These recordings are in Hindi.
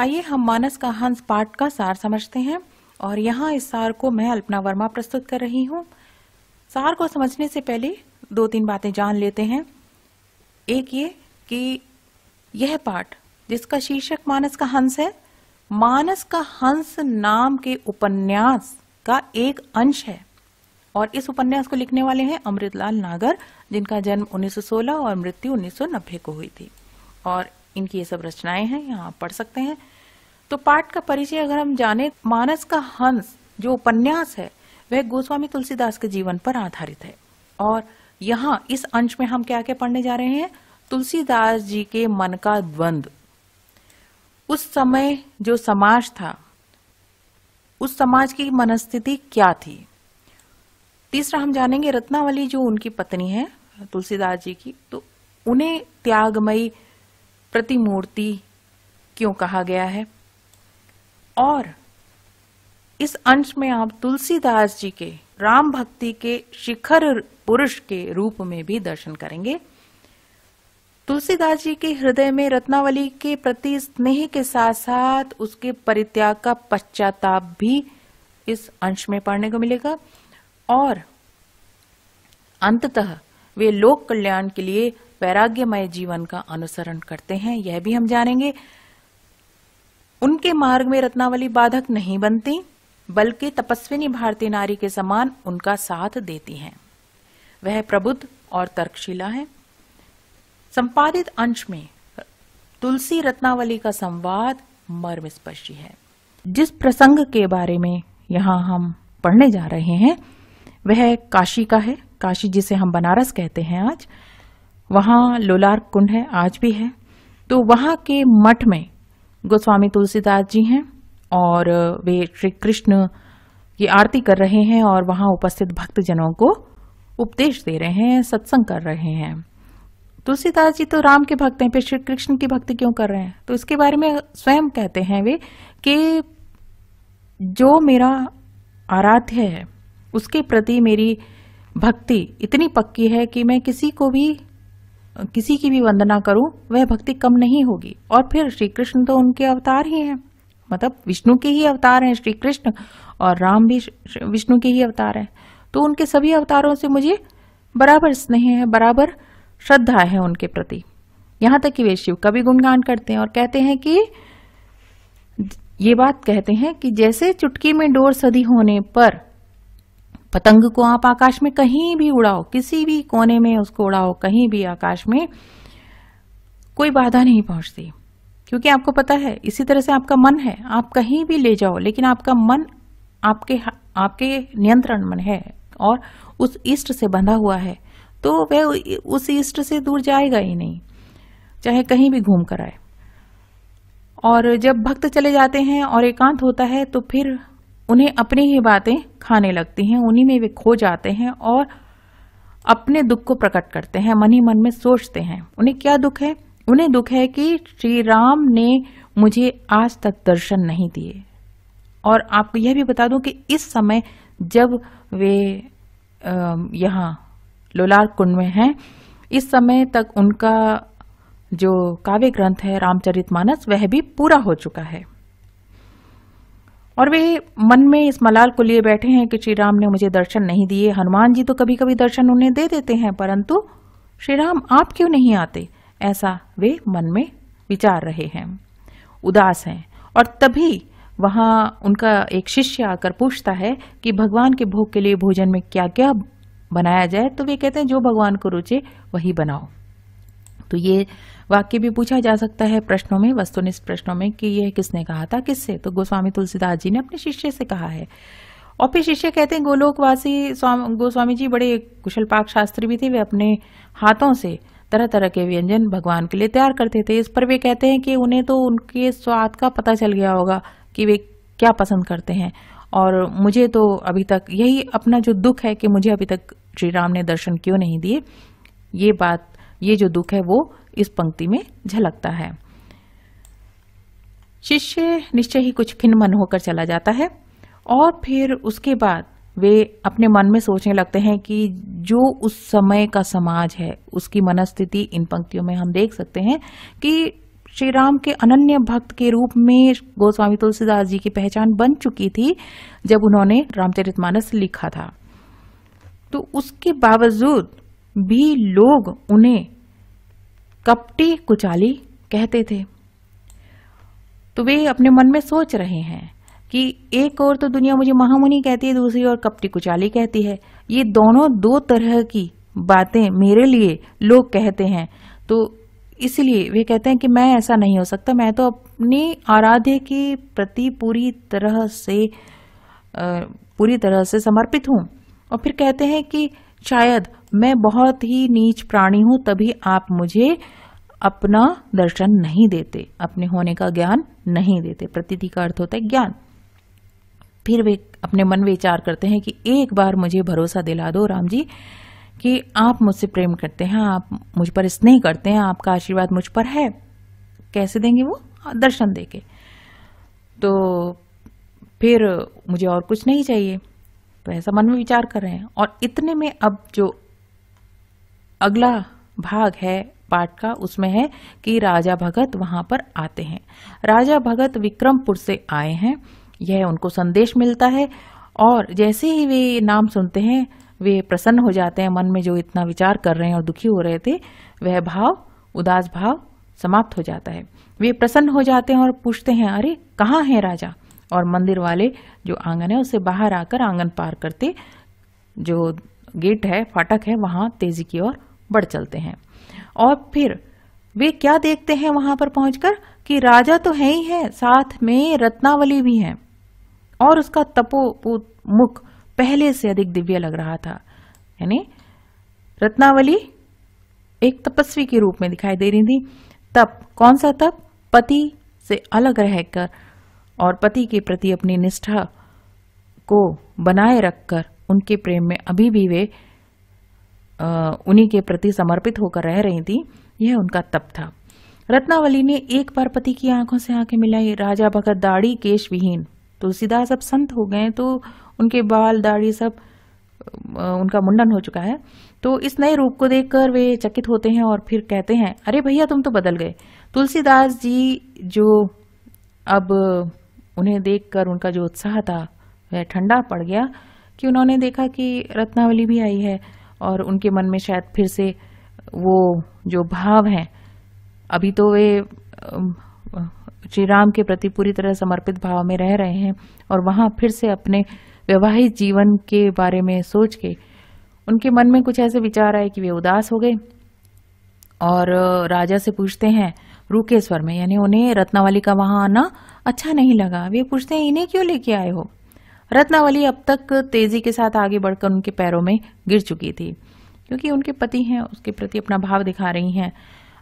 आइए हम मानस का हंस पाठ का सार समझते हैं और यहाँ इस सार को मैं अल्पना वर्मा प्रस्तुत कर रही हूँ। सार को समझने से पहले दो तीन बातें जान लेते हैं। एक ये कि यह पाठ जिसका शीर्षक मानस का हंस है, मानस का हंस नाम के उपन्यास का एक अंश है। और इस उपन्यास को लिखने वाले हैं अमृतलाल नागर, जिनका जन्म 1916 और मृत्यु 1990 को हुई थी। और इनकी ये सब रचनाएँ हैं, यहाँ पढ़ सकते हैं। तो पाठ का परिचय अगर हम जाने, मानस का हंस, जो उपन्यास है, वह गोस्वामी तुलसीदास के जीवन पर आधारित है। और यहाँ इस अंश में हम क्या क्या पढ़ने जा रहे हैं? तुलसीदास जी के मन का द्वंद। उस समय जो समाज था, उस समाज की मनस्थिति क्या थी? तीसरा हम जानेंगे रत्नावली, जो उनकी पत्नी है, तुलसीदास जी की। तो उन्हें त्यागमयी प्रतिमूर्ति क्यों कहा गया है? और इस अंश में आप तुलसीदास जी के राम भक्ति के शिखर पुरुष के रूप में भी दर्शन करेंगे। तुलसीदास जी के हृदय में रत्नावली के प्रति स्नेह के साथ साथ उसके परित्याग का पश्चाताप भी इस अंश में पढ़ने को मिलेगा। और अंततः वे लोक कल्याण के लिए वैराग्यमय जीवन का अनुसरण करते हैं, यह भी हम जानेंगे। उनके मार्ग में रत्नावली बाधक नहीं बनती, बल्कि तपस्विनी भारतीय नारी के समान उनका साथ देती हैं। वह प्रबुद्ध और तर्कशिला है। संपादित अंश में तुलसी रत्नावली का संवाद मर्मस्पर्शी है। जिस प्रसंग के बारे में यहाँ हम पढ़ने जा रहे हैं, वह काशी का है। काशी जिसे हम बनारस कहते हैं आज। वहाँ लोलार कुंड है, आज भी है। तो वहाँ के मठ में गोस्वामी तुलसीदास जी हैं और वे श्री कृष्ण की आरती कर रहे हैं और वहाँ उपस्थित भक्तजनों को उपदेश दे रहे हैं, सत्संग कर रहे हैं। तुलसीदास जी तो राम के भक्त हैं, फिर श्री कृष्ण की भक्ति क्यों कर रहे हैं? तो इसके बारे में स्वयं कहते हैं वे कि जो मेरा आराध्य है, उसके प्रति मेरी भक्ति इतनी पक्की है कि मैं किसी को भी किसी की भी वंदना करूँ, वह भक्ति कम नहीं होगी। और फिर श्री कृष्ण तो उनके अवतार ही हैं। मतलब विष्णु के ही अवतार हैं श्री कृष्ण और राम भी विष्णु के ही अवतार हैं। तो उनके सभी अवतारों से मुझे बराबर स्नेह है, बराबर श्रद्धा है उनके प्रति। यहाँ तक कि वे शिव का भी गुणगान करते हैं और कहते हैं कि, ये बात कहते हैं कि जैसे चुटकी में डोर सदी होने पर पतंग को आप आकाश में कहीं भी उड़ाओ, किसी भी कोने में उसको उड़ाओ, कहीं भी आकाश में, कोई बाधा नहीं पहुँचती। क्योंकि आपको पता है, इसी तरह से आपका मन है, आप कहीं भी ले जाओ, लेकिन आपका मन, आपके आपके नियंत्रण में है, और उस इष्ट से बंधा हुआ है तो वह उस इष्ट से दूर जाएगा ही नहीं, चाहे कहीं भी घूम कर आए। और जब भक्त चले जाते हैं और एकांत होता है तो फिर उन्हें अपनी ही बातें खाने लगती हैं, उन्हीं में वे खो जाते हैं और अपने दुख को प्रकट करते हैं, मन ही मन में सोचते हैं। उन्हें क्या दुख है? उन्हें दुख है कि श्री राम ने मुझे आज तक दर्शन नहीं दिए। और आपको यह भी बता दूँ कि इस समय जब वे यहाँ लोलार कुंड में हैं, इस समय तक उनका जो काव्य ग्रंथ है रामचरितमानस, वह भी पूरा हो चुका है। और वे मन में इस मलाल को लिए बैठे हैं कि श्री राम ने मुझे दर्शन नहीं दिए। हनुमान जी तो कभी कभी दर्शन उन्हें दे देते हैं, परंतु श्री राम आप क्यों नहीं आते? ऐसा वे मन में विचार रहे हैं। उदास हैं। और तभी वहाँ उनका एक शिष्य आकर पूछता है कि भगवान के भोग के लिए भोजन में क्या क्या बनाया जाए? तो वे कहते हैं, जो भगवान को रुचे, वही बनाओ। तो ये वाक्य भी पूछा जा सकता है प्रश्नों में, वस्तुनिष्ठ प्रश्नों में कि यह किसने कहा था, किससे? तो गोस्वामी तुलसीदास जी ने अपने शिष्य से कहा है। और फिर शिष्य कहते हैं, गोलोकवासी गोस्वामी जी बड़े कुशल पाक शास्त्री भी थे, वे अपने हाथों से तरह तरह के व्यंजन भगवान के लिए तैयार करते थे। इस पर वे कहते हैं कि उन्हें तो उनके स्वाद का पता चल गया होगा कि वे क्या पसंद करते हैं। और मुझे तो अभी तक यही अपना जो दुख है कि मुझे अभी तक श्री राम ने दर्शन क्यों नहीं दिए, ये बात, ये जो दुख है वो इस पंक्ति में झलकता है। शिष्य निश्चय ही कुछ खिन्न मन होकर चला जाता है और फिर उसके बाद वे अपने मन में सोचने लगते हैं कि जो उस समय का समाज है, उसकी मनस्थिति इन पंक्तियों में हम देख सकते हैं कि श्री राम के अनन्य भक्त के रूप में गोस्वामी तुलसीदास जी की पहचान बन चुकी थी जब उन्होंने रामचरितमानस लिखा था। तो उसके बावजूद भी लोग उन्हें कपटी कुचाली कहते थे। तो वे अपने मन में सोच रहे हैं कि एक और तो दुनिया मुझे महामुनि कहती है, दूसरी ओर कपटी कुचाली कहती है। ये दोनों दो तरह की बातें मेरे लिए लोग कहते हैं। तो इसलिए वे कहते हैं कि मैं ऐसा नहीं हो सकता। मैं तो अपनी आराध्य के प्रति पूरी तरह से पूरी तरह से समर्पित हूँ। और फिर कहते हैं कि शायद मैं बहुत ही नीच प्राणी हूँ, तभी आप मुझे अपना दर्शन नहीं देते, अपने होने का ज्ञान नहीं देते। प्रतीति का अर्थ होता है ज्ञान। फिर वे अपने मन विचार करते हैं कि एक बार मुझे भरोसा दिला दो राम जी, कि आप मुझसे प्रेम करते हैं, आप मुझ पर स्नेह करते हैं, आपका आशीर्वाद मुझ पर है। कैसे देंगे वो? दर्शन देके। तो फिर मुझे और कुछ नहीं चाहिए। तो ऐसा मन में विचार कर रहे हैं। और इतने में अब जो अगला भाग है, पाठ का, उसमें है कि राजा भगत वहाँ पर आते हैं। राजा भगत विक्रमपुर से आए हैं। यह उनको संदेश मिलता है और जैसे ही वे नाम सुनते हैं, वे प्रसन्न हो जाते हैं। मन में जो इतना विचार कर रहे हैं और दुखी हो रहे थे, वह भाव, उदास भाव समाप्त हो जाता है। वे प्रसन्न हो जाते हैं और पूछते हैं, अरे, कहाँ है राजा? और मंदिर वाले जो आँगन है, उससे बाहर आकर आँगन पार करते, जो गेट है, फाटक है, वहाँ तेज़ी की ओर बढ़ चलते हैं। और फिर वे क्या देखते हैं वहाँ पर पहुंचकर कि राजा तो है ही है, साथ में रत्नावली भी है। और उसका तपो मुख पहले से अधिक दिव्य लग रहा था। यानी रत्नावली एक तपस्वी के रूप में दिखाई दे रही थी। तप, कौन सा तप? पति से अलग रहकर और पति के प्रति अपनी निष्ठा को बनाए रखकर उनके प्रेम में अभी भी वे उन्हीं के प्रति समर्पित होकर रह रही थी, यह उनका तप था। रत्नावली ने एक बार पति की आँखों से आँखें मिलाई, राजा भगत दाढ़ी केश विहीन तुलसीदास अब संत हो गए तो उनके बाल दाढ़ी सब उनका मुंडन हो चुका है। तो इस नए रूप को देखकर वे चकित होते हैं और फिर कहते हैं, अरे भैया, तुम तो बदल गए। तुलसीदास जी जो अब उन्हें देखकर उनका जो उत्साह था, वह ठंडा पड़ गया कि उन्होंने देखा कि रत्नावली भी आई है। और उनके मन में शायद फिर से वो जो भाव हैं, अभी तो वे श्री राम के प्रति पूरी तरह समर्पित भाव में रह रहे हैं और वहाँ फिर से अपने वैवाहिक जीवन के बारे में सोच के उनके मन में कुछ ऐसे विचार आए कि वे उदास हो गए। और, राजा से पूछते हैं रूके स्वर में, यानी उन्हें रत्नावली का वहाँ आना अच्छा नहीं लगा। वे पूछते हैं, इन्हें क्यों लेके आए हो? रत्नावली अब तक तेज़ी के साथ आगे बढ़कर उनके पैरों में गिर चुकी थी, क्योंकि उनके पति हैं, उसके प्रति अपना भाव दिखा रही हैं,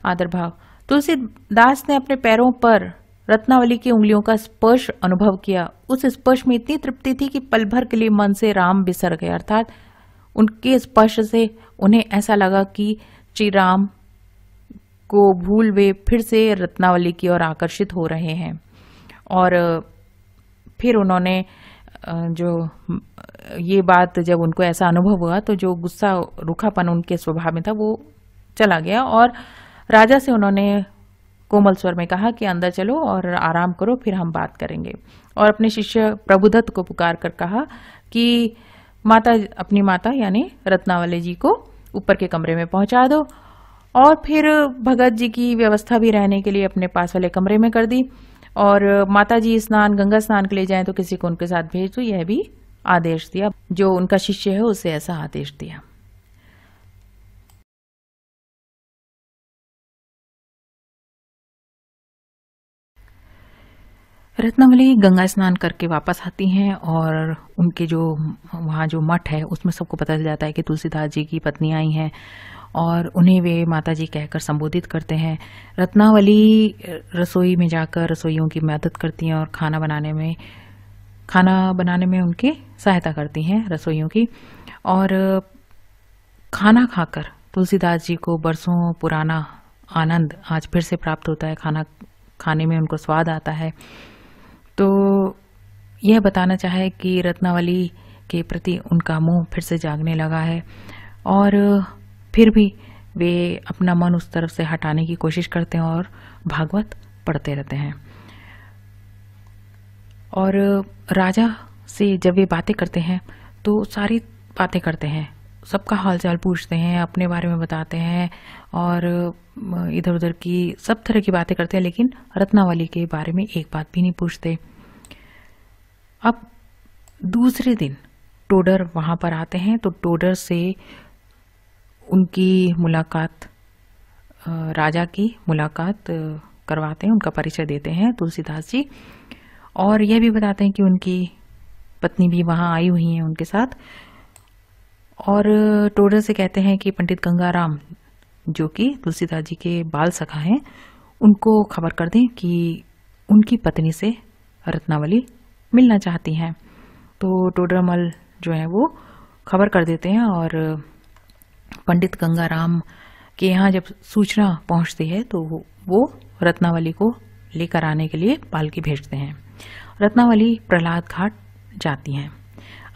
आदर भाव। तुलसीदास ने अपने पैरों पर रत्नावली की उंगलियों का स्पर्श अनुभव किया। उस स्पर्श में इतनी तृप्ति थी कि पल भर के लिए मन से राम बिसर गए, अर्थात उनके स्पर्श से उन्हें ऐसा लगा कि श्री राम को भूल वे फिर से रत्नावली की ओर आकर्षित हो रहे हैं। और फिर उन्होंने जो ये बात जब उनको ऐसा अनुभव हुआ तो जो गुस्सा, रूखापन उनके स्वभाव में था, वो चला गया और राजा से उन्होंने कोमल स्वर में कहा कि अंदर चलो और आराम करो, फिर हम बात करेंगे। और अपने शिष्य प्रभुदत्त को पुकार कर कहा कि माता, अपनी माता यानी रत्नावली जी को ऊपर के कमरे में पहुँचा दो। और फिर भगत जी की व्यवस्था भी रहने के लिए अपने पास वाले कमरे में कर दी। और माता जी स्नान, गंगा स्नान के लिए जाए तो किसी को उनके साथ भेज दो, यह भी आदेश दिया। जो उनका शिष्य है, उसे ऐसा आदेश दिया। रत्नावली गंगा स्नान करके वापस आती हैं और उनके जो, वहाँ जो मठ है, उसमें सबको पता चल जाता है कि तुलसीदास जी की पत्नी आई हैं। और उन्हें वे माता जी कहकर संबोधित करते हैं। रत्नावली, रसोई में जाकर रसोइयों की मदद करती हैं और खाना बनाने में, खाना बनाने में उनकी सहायता करती हैं रसोइयों की। और खाना खाकर तुलसीदास जी को बरसों पुराना आनंद आज फिर से प्राप्त होता है। खाना खाने में उनको स्वाद आता है। तो यह बताना चाहे कि रत्नावली के प्रति उनका मुँह फिर से जागने लगा है। और फिर भी वे अपना मन उस तरफ़ से हटाने की कोशिश करते हैं और भागवत पढ़ते रहते हैं। और राजा से जब वे बातें करते हैं तो सारी बातें करते हैं। सबका हालचाल पूछते हैं, अपने बारे में बताते हैं और इधर उधर की सब तरह की बातें करते हैं, लेकिन रत्नावली के बारे में एक बात भी नहीं पूछते। अब दूसरे दिन टोडर वहाँ पर आते हैं तो टोडर से उनकी मुलाकात राजा की मुलाकात करवाते हैं, उनका परिचय देते हैं तुलसीदास जी। और यह भी बताते हैं कि उनकी पत्नी भी वहाँ आई हुई हैं उनके साथ। और टोडर से कहते हैं कि पंडित गंगाराम, जो कि तुलसीदास जी के बाल सखा हैं, उनको खबर कर दें कि उनकी पत्नी से रत्नावली मिलना चाहती हैं। तो टोडरमल जो है वो खबर कर देते हैं और पंडित गंगाराम के यहाँ जब सूचना पहुँचती है तो वो रत्नावली को लेकर आने के लिए पालकी भेजते हैं। रत्नावली प्रहलाद घाट जाती हैं।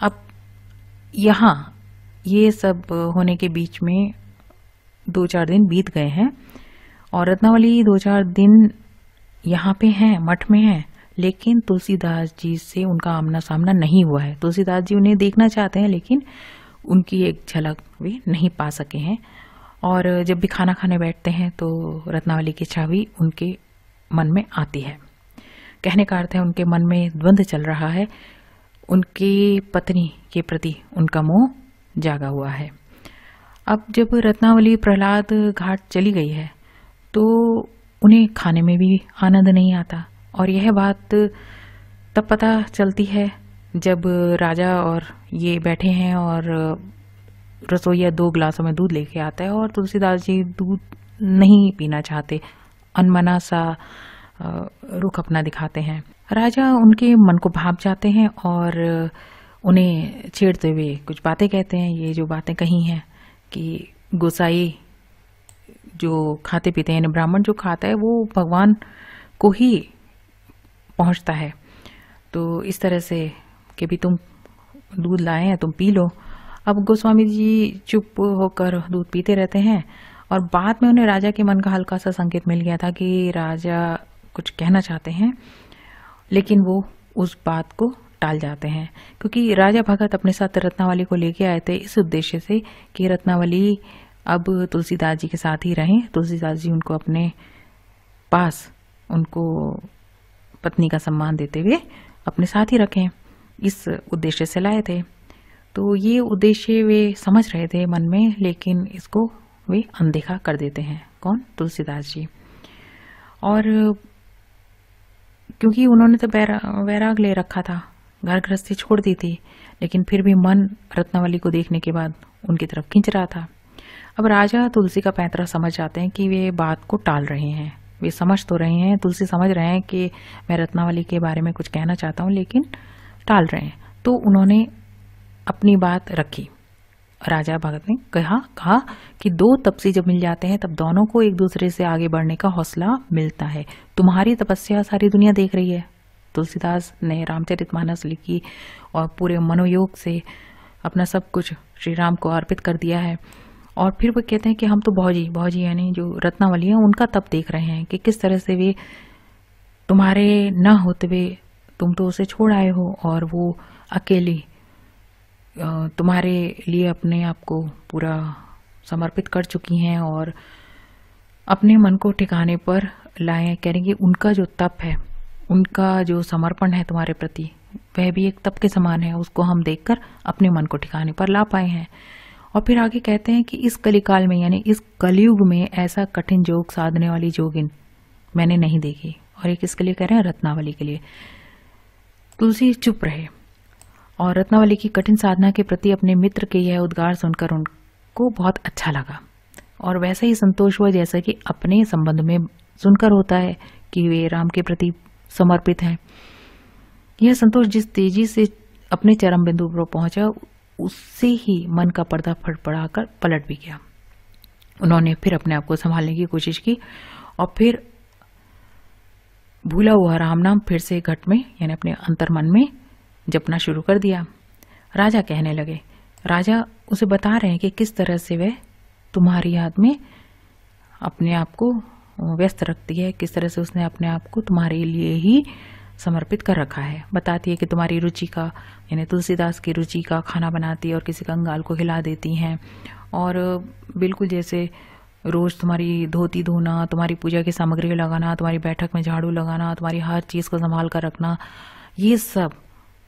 अब यहाँ ये सब होने के बीच में दो चार दिन बीत गए हैं, और रत्नावली दो चार दिन यहाँ पे हैं, मठ में हैं, लेकिन तुलसीदास जी से उनका आमना सामना नहीं हुआ है। तुलसीदास जी उन्हें देखना चाहते हैं, लेकिन उनकी एक झलक वे नहीं पा सके हैं। और जब भी खाना खाने बैठते हैं तो रत्नावली की छवि उनके मन में आती है। कहने का अर्थ है, उनके मन में द्वंद्व चल रहा है। उनकी पत्नी के प्रति उनका मोह जागा हुआ है। अब जब रत्नावली प्रहलाद घाट चली गई है तो उन्हें खाने में भी आनंद नहीं आता। और यह बात तब पता चलती है जब राजा और ये बैठे हैं और रसोईया दो गिलासों में दूध लेके आता है और तुलसीदास जी दूध नहीं पीना चाहते, अनमना सा रुख अपना दिखाते हैं। राजा उनके मन को भाप जाते हैं और उन्हें छेड़ते हुए कुछ बातें कहते हैं। ये जो बातें कही हैं कि गोसाई जो खाते पीते हैं ब्राह्मण जो खाता है, वो भगवान को ही पहुँचता है। तो इस तरह से कि भी तुम दूध लाए हैं, तुम पी लो। अब गोस्वामी जी चुप होकर दूध पीते रहते हैं और बाद में उन्हें राजा के मन का हल्का सा संकेत मिल गया था कि राजा कुछ कहना चाहते हैं, लेकिन वो उस बात को टाल जाते हैं। क्योंकि राजा भगत अपने साथ रत्नावली को लेके आए थे इस उद्देश्य से कि रत्नावली अब तुलसीदास जी के साथ ही रहें। तुलसीदास जी उनको अपने पास उनको पत्नी का सम्मान देते हुए अपने साथ ही रखें। इस उद्देश्य से लाए थे। तो ये उद्देश्य वे समझ रहे थे मन में, लेकिन इसको वे अनदेखा कर देते हैं। कौन? तुलसीदास जी। और क्योंकि उन्होंने तो बैरा, वैराग ले रखा था घर गृहस्थी छोड़ दी थी, लेकिन फिर भी मन रत्नावली को देखने के बाद उनकी तरफ़ खींच रहा था। अब राजा तुलसी का पैंतरा समझ जाते हैं कि वे बात को टाल रहे हैं। वे समझ तो रहे हैं, तुलसी समझ रहे हैं कि मैं रत्नावली के बारे में कुछ कहना चाहता हूँ, लेकिन टाल रहे हैं। तो उन्होंने अपनी बात रखी। राजा भगत ने कहा कहा कि दो तपसी जब मिल जाते हैं, तब दोनों को एक दूसरे से आगे बढ़ने का हौसला मिलता है। तुम्हारी तपस्या सारी दुनिया देख रही है। तुलसीदास ने रामचरित मानस लिखी और पूरे मनोयोग से अपना सब कुछ श्री राम को अर्पित कर दिया है। और फिर वो कहते हैं कि हम तो भौजी भौजी यानी जो रत्नावली है, उनका तप देख रहे हैं कि किस तरह से वे तुम्हारे न होते हुए तुम तो उसे छोड़ आए हो और वो अकेली तुम्हारे लिए अपने आप को पूरा समर्पित कर चुकी हैं और अपने मन को ठिकाने पर लाए हैं। कह रहे उनका जो तप है, उनका जो समर्पण है तुम्हारे प्रति, वह भी एक तप के समान है। उसको हम देखकर अपने मन को ठिकाने पर ला पाए हैं। और फिर आगे कहते हैं कि इस कलिकाल में, यानी इस कलयुग में ऐसा कठिन जोग साधने वाली जोगिन मैंने नहीं देखी। और एक इसके लिए कह रहे हैं रत्नावली के लिए। तुलसी चुप रहे। और रत्नावली की कठिन साधना के प्रति अपने मित्र के यह उद्गार सुनकर उनको बहुत अच्छा लगा। और वैसा ही संतोष हुआ जैसा कि अपने संबंध में सुनकर होता है कि वे राम के प्रति समर्पित हैं। यह संतोष जिस तेज़ी से अपने चरम बिंदु पर पहुँचा, उससे ही मन का पर्दा फड़फड़ाकर पलट भी गया। उन्होंने फिर अपने आप को संभालने की कोशिश की और फिर भूला हुआ राम नाम फिर से घट में, यानी अपने अंतर मन में, जपना शुरू कर दिया। राजा कहने लगे, राजा, उसे बता रहे हैं कि किस तरह से वह तुम्हारी याद में अपने आप को व्यस्त रखती है, किस तरह से उसने अपने आप को तुम्हारे लिए ही समर्पित कर रखा है। बताती है कि तुम्हारी रुचि का, यानी तुलसीदास की रुचि का खाना बनाती है और किसी कंगाल को खिला देती हैं। और बिल्कुल जैसे रोज तुम्हारी धोती धोना, तुम्हारी पूजा की सामग्री लगाना, तुम्हारी बैठक में झाड़ू लगाना, तुम्हारी हर चीज़ को संभाल कर रखना, ये सब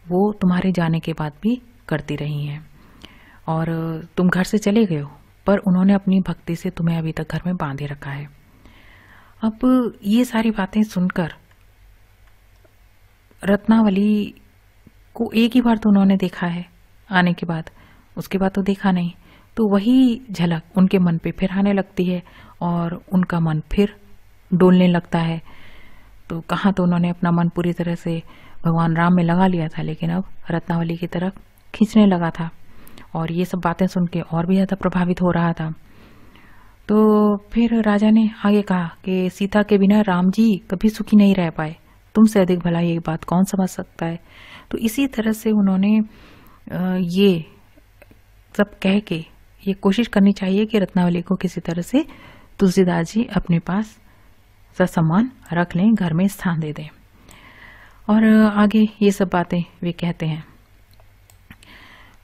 वो तुम्हारे जाने के बाद भी करती रही हैं। और तुम घर से चले गए हो, पर उन्होंने अपनी भक्ति से तुम्हें अभी तक घर में बांधे रखा है। अब ये सारी बातें सुनकर रत्नावली को एक ही बार तो उन्होंने देखा है, आने के बाद, उसके बाद तो देखा नहीं। तो वही झलक उनके मन पे फिर आने लगती है और उनका मन फिर डोलने लगता है। तो कहाँ तो उन्होंने अपना मन पूरी तरह से भगवान राम में लगा लिया था, लेकिन अब रत्नावली की तरफ़ खींचने लगा था। और ये सब बातें सुन के और भी ज़्यादा प्रभावित हो रहा था। तो फिर राजा ने आगे कहा कि सीता के बिना राम जी कभी सुखी नहीं रह पाए। तुमसे अधिक भला ये बात कौन समझ सकता है? तो इसी तरह से उन्होंने ये सब कह के ये कोशिश करनी चाहिए कि रत्नावली को किसी तरह से तुलसीदास जी अपने पास सम्मान रख लें, घर में स्थान दे दें। और आगे ये सब बातें वे कहते हैं।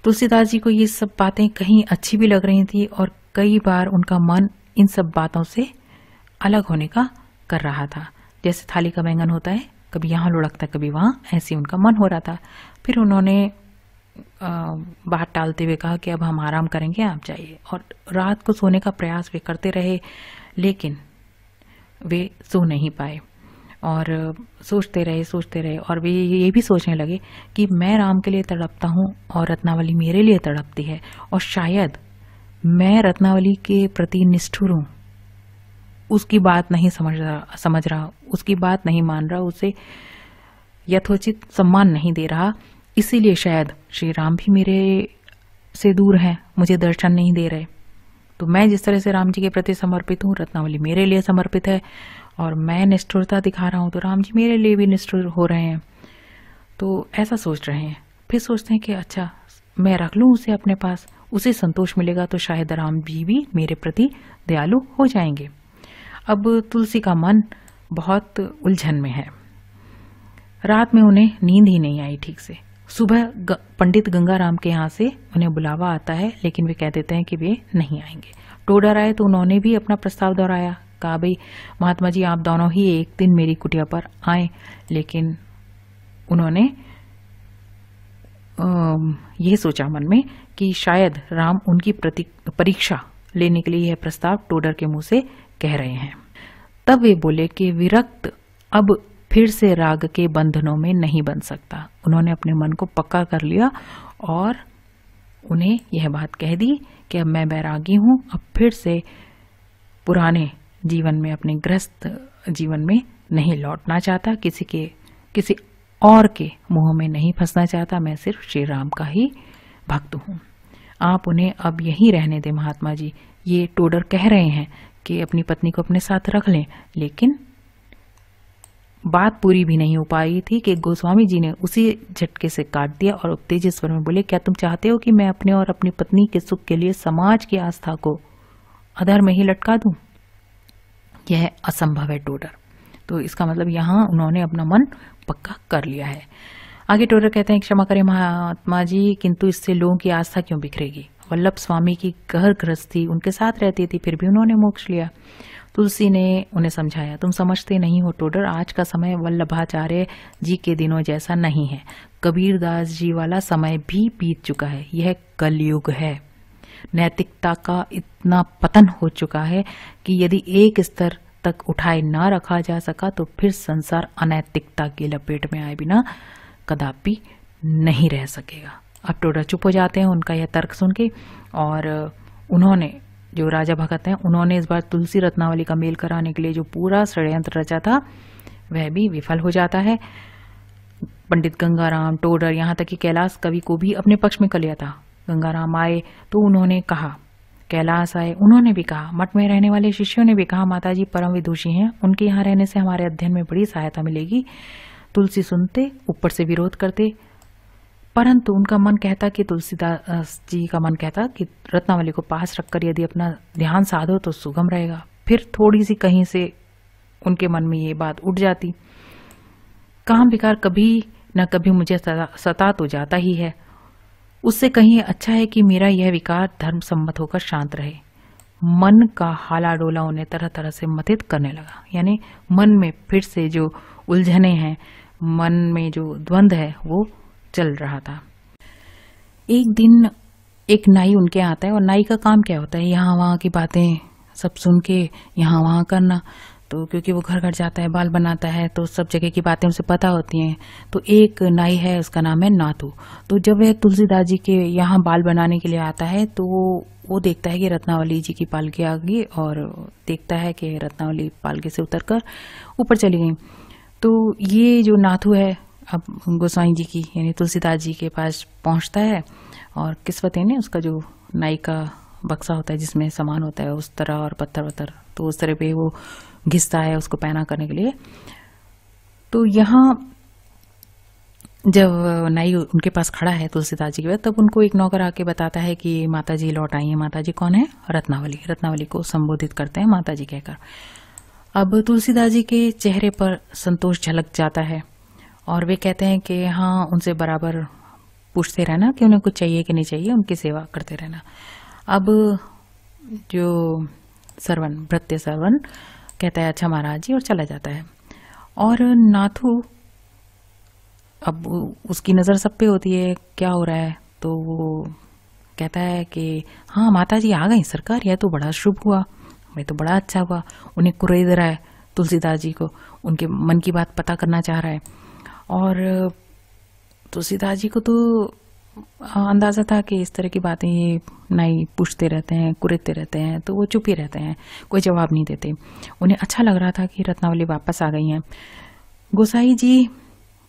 तुलसीदास जी को ये सब बातें कहीं अच्छी भी लग रही थी और कई बार उनका मन इन सब बातों से अलग होने का कर रहा था। जैसे थाली का बैंगन होता है, कभी यहाँ लुढ़कता, कभी वहाँ, ऐसे उनका मन हो रहा था। फिर उन्होंने बात टालते हुए कहा कि अब हम आराम करेंगे, आप जाइए। और रात को सोने का प्रयास वे करते रहे, लेकिन वे सो नहीं पाए। और सोचते रहे सोचते रहे, और वे ये भी सोचने लगे कि मैं राम के लिए तड़पता हूँ और रत्नावली मेरे लिए तड़पती है, और शायद मैं रत्नावली के प्रति निष्ठुर हूँ। उसकी बात नहीं समझ रहा समझ रहा, उसकी बात नहीं मान रहा, उसे यथोचित सम्मान नहीं दे रहा। इसीलिए शायद श्री राम भी मेरे से दूर हैं, मुझे दर्शन नहीं दे रहे। तो मैं जिस तरह से राम जी के प्रति समर्पित हूँ, रत्नावली मेरे लिए समर्पित है, और मैं निष्ठुरता दिखा रहा हूँ तो राम जी मेरे लिए भी निष्ठुर हो रहे हैं। तो ऐसा सोच रहे हैं। फिर सोचते हैं कि अच्छा मैं रख लूँ उसे अपने पास, उसे संतोष मिलेगा तो शायद राम जी भी मेरे प्रति दयालु हो जाएँगे। अब तुलसी का मन बहुत उलझन में है। रात में उन्हें नींद ही नहीं आई ठीक से। सुबह ग, पंडित गंगाराम के यहाँ से उन्हें बुलावा आता है लेकिन वे कह देते हैं कि वे नहीं आएँगे। टोडर आए तो उन्होंने भी अपना प्रस्ताव दोहराया कहा भाई महात्मा जी आप दोनों ही एक दिन मेरी कुटिया पर आए। लेकिन उन्होंने यह सोचा मन में कि शायद राम उनकी परीक्षा लेने के लिए यह प्रस्ताव टोडर के मुँह से कह रहे हैं। तब वे बोले कि विरक्त अब फिर से राग के बंधनों में नहीं बन सकता। उन्होंने अपने मन को पक्का कर लिया और उन्हें यह बात कह दी कि अब मैं बैरागी हूँ, अब फिर से पुराने जीवन में, अपने ग्रस्त जीवन में नहीं लौटना चाहता, किसी के, किसी और के मुँह में नहीं फंसना चाहता। मैं सिर्फ़ श्री राम का ही भक्त हूँ। आप उन्हें अब यहीं रहने दें महात्मा जी। ये टोडर कह रहे हैं कि अपनी पत्नी को अपने साथ रख लें, लेकिन बात पूरी भी नहीं हो पाई थी कि गोस्वामी जी ने उसी झटके से काट दिया और उत्तेजित स्वर में बोले, क्या तुम चाहते हो कि मैं अपने और अपनी पत्नी के सुख के लिए समाज की आस्था को अधर में ही लटका दूँ? यह असंभव है टोडर तो इसका मतलब यहाँ उन्होंने अपना मन पक्का कर लिया है। आगे टोडर कहते हैं, क्षमा करें महात्मा जी, किंतु इससे लोगों की आस्था क्यों बिखरेगी? वल्लभ स्वामी की गहर गृहस्थी उनके साथ रहती थी, फिर भी उन्होंने मोक्ष लिया। तुलसी ने उन्हें समझाया, तुम समझते नहीं हो, टोडर, आज का समय वल्लभाचार्य जी के दिनों जैसा नहीं है। कबीरदास जी वाला समय भी बीत चुका है, यह कलयुग है। नैतिकता का इतना पतन हो चुका है कि यदि एक स्तर तक उठाए ना रखा जा सका तो फिर संसार अनैतिकता की लपेट में आए बिना कदापि नहीं रह सकेगा। अब टोडर चुप हो जाते हैं, उनका यह तर्क सुन के और उन्होंने जो राजा भगत हैं, उन्होंने इस बार तुलसी रत्नावली का मेल कराने के लिए जो पूरा षड्यंत्र रचा था, वह भी विफल हो जाता है। पंडित गंगाराम टोडर यहाँ तक कि कैलाश कवि को भी अपने पक्ष में कर लिया था। गंगाराम आए तो उन्होंने कहा, कैलाश आए, उन्होंने भी कहा, मठ में रहने वाले शिष्यों ने भी कहा माता जी परम विदुषी हैं, उनके यहाँ रहने से हमारे अध्ययन में बड़ी सहायता मिलेगी। तुलसी सुनते, ऊपर से विरोध करते परंतु उनका मन कहता कि तुलसीदास जी का मन कहता कि रत्नावली को पास रखकर यदि अपना ध्यान साधो तो सुगम रहेगा। फिर थोड़ी सी कहीं से उनके मन में ये बात उठ जाती। काम विकार कभी न कभी मुझे सता तो जाता ही है। उससे कहीं अच्छा है कि मेरा यह विकार धर्म सम्मत होकर शांत रहे। मन का हाला डोला उन्हें तरह तरह से मथित करने लगा। यानी मन में फिर से जो उलझने हैं, मन में जो द्वंद है, वो चल रहा था। एक दिन एक नाई उनके आता है और नाई का काम क्या होता है? यहाँ वहाँ की बातें सब सुन के यहाँ वहाँ करना। तो क्योंकि वो घर घर जाता है, बाल बनाता है तो सब जगह की बातें उसे पता होती हैं। तो एक नाई है, उसका नाम है नाथू तो जब वह तुलसीदास जी के यहाँ बाल बनाने के लिए आता है तो वो वो देखता है कि रत्नावली जी की पालकी आ गई और देखता है कि रत्नावली पालकी से उतरकर ऊपर चली गई। तो ये जो नाथू है अब गोसाई जी की, यानी तुलसीदास जी के पास पहुँचता है और किस्वत ने उसका जो नाई का बक्सा होता है, जिसमें सामान होता है, उस तरह और पत्थर वत्थर तो उस तरह पे वो घिसता है उसको पहना करने के लिए। तो यहाँ जब नाई उनके पास खड़ा है तुलसीदास जी के पास, तब उनको एक नौकर आके बताता है कि माता जी लौट आई है माता जी कौन है? रत्नावली। रत्नावली को संबोधित करते हैं माता जी कहकर। अब तुलसीदास जी के चेहरे पर संतोष झलक जाता है। और वे कहते हैं कि हाँ उनसे बराबर पूछते रहना कि उन्हें कुछ चाहिए कि नहीं चाहिए, उनकी सेवा करते रहना। अब जो सरवन, भृत्य सरवन कहता है अच्छा महाराज जी, और चला जाता है। और नाथू, अब उसकी नज़र सब पे होती है, क्या हो रहा है? तो वो कहता है कि हाँ माता जी आ गई, सरकार, यह तो बड़ा शुभ हुआ मैं तो बड़ा अच्छा हुआ, उन्हें कुरेद रहा है तुलसीदास जी को, उनके मन की बात पता करना चाह रहा है। और तुलसीदास जी को तो अंदाज़ा था कि इस तरह की बातें ये नाई पूछते रहते हैं, कुरेदते रहते हैं तो वो चुप ही रहते हैं, कोई जवाब नहीं देते। उन्हें अच्छा लग रहा था कि रत्नावली वापस आ गई हैं। गोसाई जी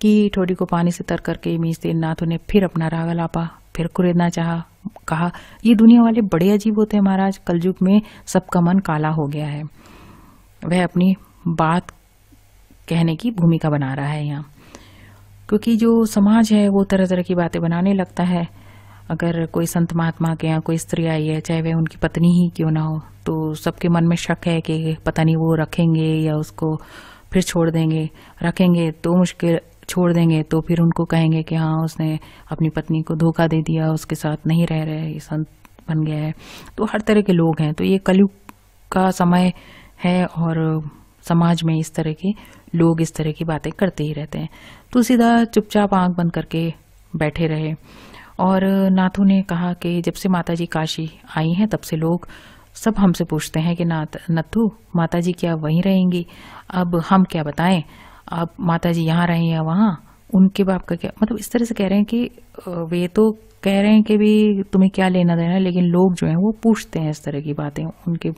की ठोड़ी को पानी से तर करके मीचते नाथ उन्हें फिर अपना राग लापा, फिर कुरेदना चाहा, कहा, ये दुनिया वाले बड़े अजीब होते हैं महाराज, कलयुग में सबका मन काला हो गया है। वह अपनी बात कहने की भूमिका बना रहा है यहाँ। क्योंकि जो समाज है, वो तरह तरह की बातें बनाने लगता है। अगर कोई संत महात्मा के यहाँ कोई स्त्री आई है, चाहे वह उनकी पत्नी ही क्यों ना हो तो सबके मन में शक है कि पता नहीं वो रखेंगे या उसको फिर छोड़ देंगे। रखेंगे तो मुश्किल, छोड़ देंगे तो फिर उनको कहेंगे कि हाँ उसने अपनी पत्नी को धोखा दे दिया, उसके साथ नहीं रह रहे, ये संत बन गया है। तो हर तरह के लोग हैं। तो ये कलयुग का समय है और समाज में इस तरह के लोग इस तरह की बातें करते ही रहते हैं। तुलसीदास चुपचाप आँख बंद करके बैठे रहे। और नाथू ने कहा कि जब से माता जी काशी आई हैं, तब से लोग सब हमसे पूछते हैं कि नाथ, नथु माता जी क्या वहीं रहेंगी? अब हम क्या बताएँ? अब माता जी यहाँ रहे या वहाँ? उनके बाप का क्या? मतलब इस तरह से कह रहे हैं कि वे तो कह रहे हैं कि भी तुम्हें क्या लेना देना लेकिन लोग जो हैं वो पूछते हैं इस तरह की बातें। उनके,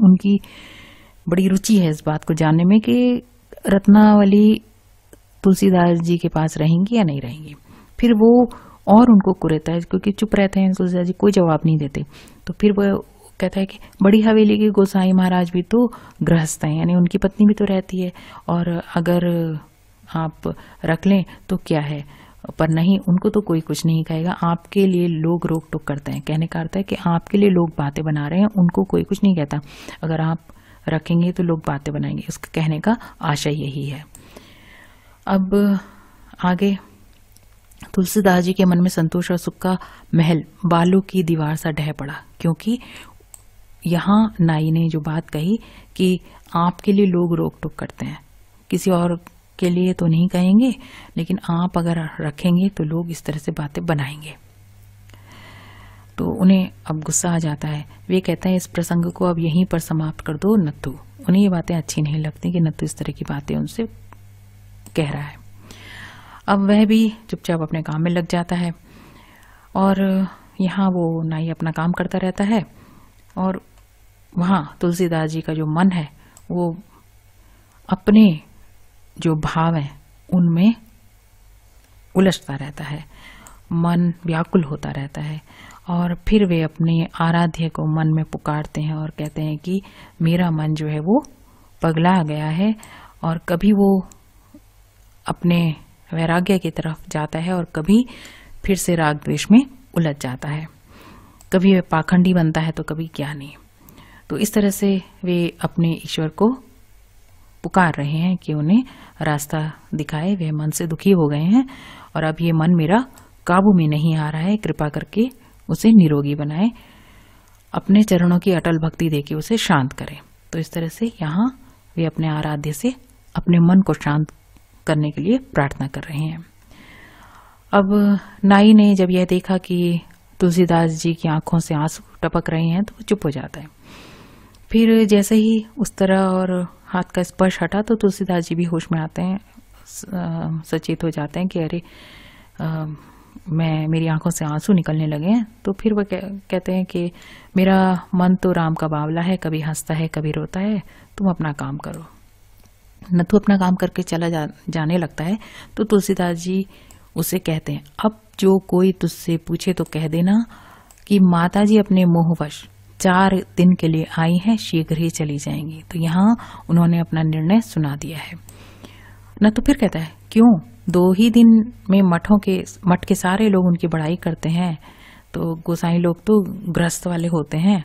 उनकी बड़ी रुचि है इस बात को जानने में कि रत्नावली तुलसीदास जी के पास रहेंगी या नहीं रहेंगी? फिर वो और उनको कुरेता है, क्योंकि चुप रहते हैं तुलसीदास जी, कोई जवाब नहीं देते। तो फिर वो कहता है कि, बड़ी हवेली के गोसाई महाराज भी तो गृहस्थ हैं, यानी उनकी पत्नी भी तो रहती है। और अगर आप रख लें तो क्या है? पर नहीं, उनको तो कोई कुछ नहीं कहेगा। आपके लिए लोग रोक टोक करते हैं। कहने का अर्थ है कि आपके लिए लोग बातें बना रहे हैं, उनको कोई कुछ नहीं कहता। अगर आप रखेंगे तो लोग बातें बनाएँगे। उसका कहने का आशय यही है। अब आगे तुलसीदास जी के मन में संतोष और सुख का महल बालू की दीवार सा ढह पड़ा, क्योंकि यहाँ नाई ने जो बात कही कि आपके लिए लोग रोक टोक करते हैं। किसी और के लिए तो नहीं कहेंगे, लेकिन आप अगर रखेंगे तो लोग इस तरह से बातें बनाएँगे। तो उन्हें अब गुस्सा आ जाता है। वे कहते हैं, इस प्रसंग को अब यहीं पर समाप्त कर दो नत्थु उन्हें ये बातें अच्छी नहीं लगती कि नत्थु इस तरह की बातें उनसे कह रहा है। अब वह भी चुपचाप अपने काम में लग जाता है और यहाँ वो नाई अपना काम करता रहता है और वहाँ तुलसीदास जी का जो मन है, वो अपने जो भाव हैं, उनमें उलझता रहता है। मन व्याकुल होता रहता है और फिर वे अपने आराध्य को मन में पुकारते हैं और कहते हैं कि मेरा मन जो है वो पगला गया है और कभी वो अपने वैराग्य की तरफ़ जाता है और कभी फिर से राग द्वेष में उलझ जाता है। कभी वे पाखंडी बनता है तो कभी ज्ञानी। तो इस तरह से वे अपने ईश्वर को पुकार रहे हैं कि उन्हें रास्ता दिखाए, वे मन से दुखी हो गए हैं और अब ये मन मेरा काबू में नहीं आ रहा है, कृपा करके उसे निरोगी बनाए, अपने चरणों की अटल भक्ति देके उसे शांत करें। तो इस तरह से यहाँ वे अपने आराध्य से अपने मन को शांत करने के लिए प्रार्थना कर रहे हैं। अब नाई ने जब यह देखा कि तुलसीदास जी की आँखों से आँसू टपक रहे हैं तो वो चुप हो जाता है। फिर जैसे ही उस तरह और हाथ का स्पर्श हटा तो तुलसीदास जी भी होश में आते हैं सचेत हो जाते हैं कि अरे आ, मैं मेरी आँखों से आँसू निकलने लगे हैं। तो फिर वह कह, कहते हैं कि मेरा मन तो राम का बावला है कभी हंसता है कभी रोता है तुम अपना काम करो। नथु अपना काम करके चला जा, जाने लगता है तो तुलसीदास जी उसे कहते हैं अब जो कोई तुझसे पूछे तो कह देना कि माता जी अपने मोहवश चार दिन के लिए आई हैं शीघ्र ही चली जाएँगी। तो यहाँ उन्होंने अपना निर्णय सुना दिया है। न तो फिर कहता है क्यों? दो ही दिन में मठों के मठ के सारे लोग उनकी बड़ाई करते हैं तो गोसाई लोग तो ग्रस्त वाले होते हैं।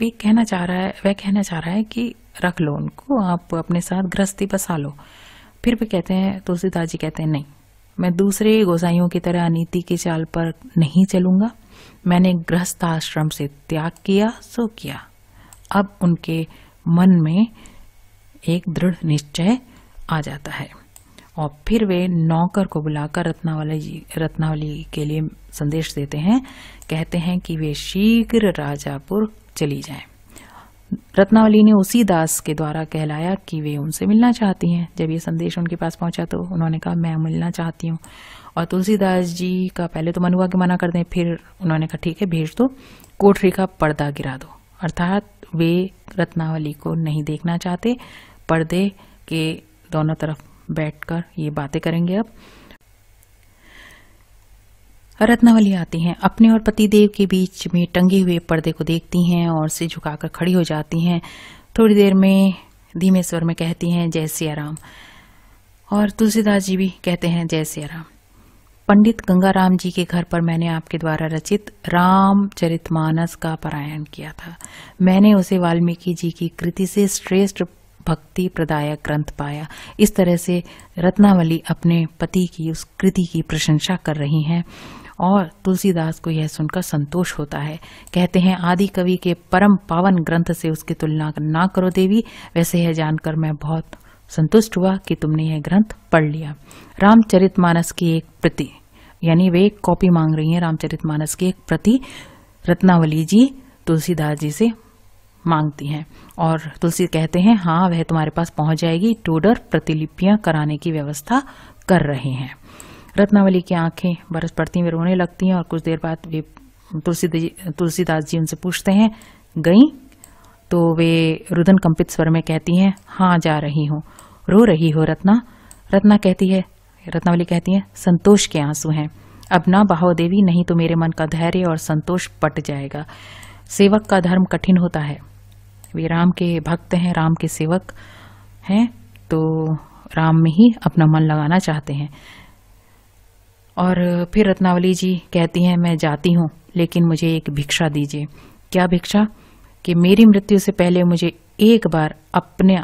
वे कहना चाह रहा है वह कहना चाह रहा है कि रख लो उनको, आप अपने साथ गृहस्थी बसा लो। फिर भी कहते हैं, तुलसीदास जी कहते हैं, नहीं, मैं दूसरे गोसाइयों की तरह नीति की चाल पर नहीं चलूँगा। मैंने गृहस्थ आश्रम से त्याग किया, सो किया। अब उनके मन में एक दृढ़ निश्चय आ जाता है। और फिर वे नौकर को बुलाकर रत्नावली जी, रत्नावली के लिए संदेश देते हैं, कहते हैं कि वे शीघ्र राजापुर चली जाएँ। रत्नावली ने उसी दास के द्वारा कहलाया कि वे उनसे मिलना चाहती हैं। जब ये संदेश उनके पास पहुँचा तो उन्होंने कहा, मैं मिलना चाहती हूँ। और तुलसीदास जी का पहले तो मन हुआ कि मना कर दें, फिर उन्होंने कहा, ठीक है, भेज दो, कोठरी का पर्दा गिरा दो। अर्थात वे रत्नावली को नहीं देखना चाहते, पर्दे के दोनों तरफ़ बैठकर ये बातें करेंगे अब। रत्नावली आती हैं। अपने और पतिदेव के बीच में टंगे हुए पर्दे को देखती हैं और सिर झुकाकर खड़ी हो जाती हैं। थोड़ी देर में धीमे स्वर में कहती हैं, जय सिया राम और तुलसीदास जी भी कहते हैं, जय सिया राम पंडित गंगाराम जी के घर पर मैंने आपके द्वारा रचित रामचरितमानस का पारायण किया था। मैंने उसे वाल्मीकि जी की कृति से श्रेष्ठ भक्ति प्रदायक ग्रंथ पाया। इस तरह से रत्नावली अपने पति की, उस कृति की प्रशंसा कर रही हैं और तुलसीदास को यह सुनकर संतोष होता है। कहते हैं, आदि कवि के परम पावन ग्रंथ से उसकी तुलना ना करो देवी। वैसे यह जानकर मैं बहुत संतुष्ट हुआ कि तुमने यह ग्रंथ पढ़ लिया। रामचरितमानस की एक प्रति, यानी वे कॉपी मांग रही हैं। रामचरितमानस की एक प्रति, रत्नावली जी, तुलसीदास जी से मांगती हैं। और तुलसी कहते हैं हाँ वह तुम्हारे पास पहुँच जाएगी। टोडर प्रतिलिपियाँ कराने की व्यवस्था कर रहे हैं। रत्नावली की आँखें बरस पड़ती, वे रोने लगती हैं और कुछ देर बाद वे तुलसी तुलसीदास जी उनसे पूछते हैं, गई? तो वे रुदन कंपित स्वर में कहती हैं हाँ जा रही हूँ। रो रही हो रत्ना? रत्ना कहती है, रत्नावली कहती है, संतोष के आँसू हैं। अब ना बहाओ देवी, नहीं तो मेरे मन का धैर्य और संतोष पट जाएगा। सेवक का धर्म कठिन होता है। वे राम के भक्त हैं, राम के सेवक हैं तो राम में ही अपना मन लगाना चाहते हैं। और फिर रत्नावली जी कहती हैं, मैं जाती हूँ, लेकिन मुझे एक भिक्षा दीजिए। क्या भिक्षा? कि मेरी मृत्यु से पहले मुझे एक बार अपने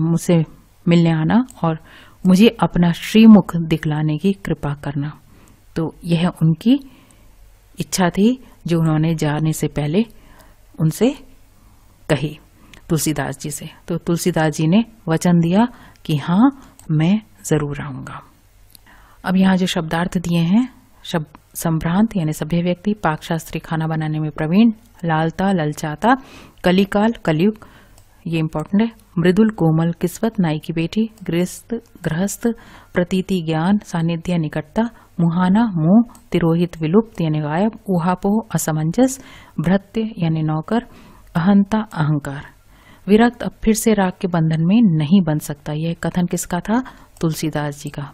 मुझसे मिलने आना और मुझे अपना श्रीमुख दिखलाने की कृपा करना। तो यह उनकी इच्छा थी, जो उन्होंने जाने से पहले उनसे कही तुलसीदास जी से। तो तुलसीदास जी ने वचन दिया कि हाँ मैं ज़रूर आऊँगा। अब यहाँ जो शब्दार्थ दिए हैं शब्द संभ्रांत यानी सभ्य व्यक्ति पाक शास्त्री खाना बनाने में प्रवीण, लालता, ललचाता, कलिकाल, कलयुग, ये इंपॉर्टेंट है। मृदुल, कोमल, किस्वत, नाई की बेटी, गृहस्थ गृहस्थ, प्रतीति, ज्ञान, सानिध्य, निकटता, मुहाना, मुँह, तिरोहित, विलुप्त यानी गायब, ऊहापोह, असमंजस भृत्य यानी नौकर अहंता अहंकार। विरक्त अब फिर से राग के बंधन में नहीं बन सकता। यह कथन किसका था? तुलसीदास जी का।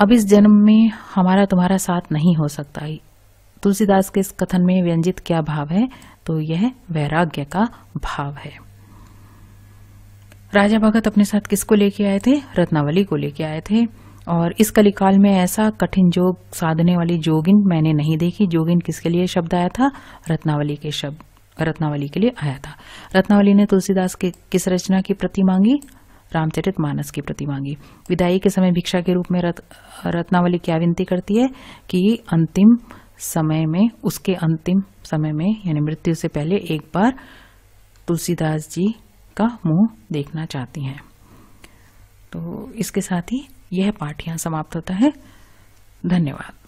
अब इस जन्म में हमारा तुम्हारा साथ नहीं हो सकता। तुलसीदास के इस कथन में व्यंजित क्या भाव है? तो यह वैराग्य का भाव है। राजा भगत अपने साथ किसको लेके आए थे? रत्नावली को लेके आए थे। और इस कलिकाल में ऐसा कठिन जोग साधने वाली जोगिन मैंने नहीं देखी। जोगिन किसके लिए शब्द आया था? रत्नावली के शब्द। रत्नावली के लिए आया था। रत्नावली ने तुलसीदास के किस रचना की प्रति मांगी? रामचरित मानस की प्रति मांगी। विदाई के समय भिक्षा के रूप में रत, रत्नावली क्या विनती करती है कि अंतिम समय में उसके अंतिम समय में यानी मृत्यु से पहले एक बार तुलसीदास जी का मुँह देखना चाहती हैं। तो इसके साथ ही यह पाठ यहाँ समाप्त होता है। धन्यवाद।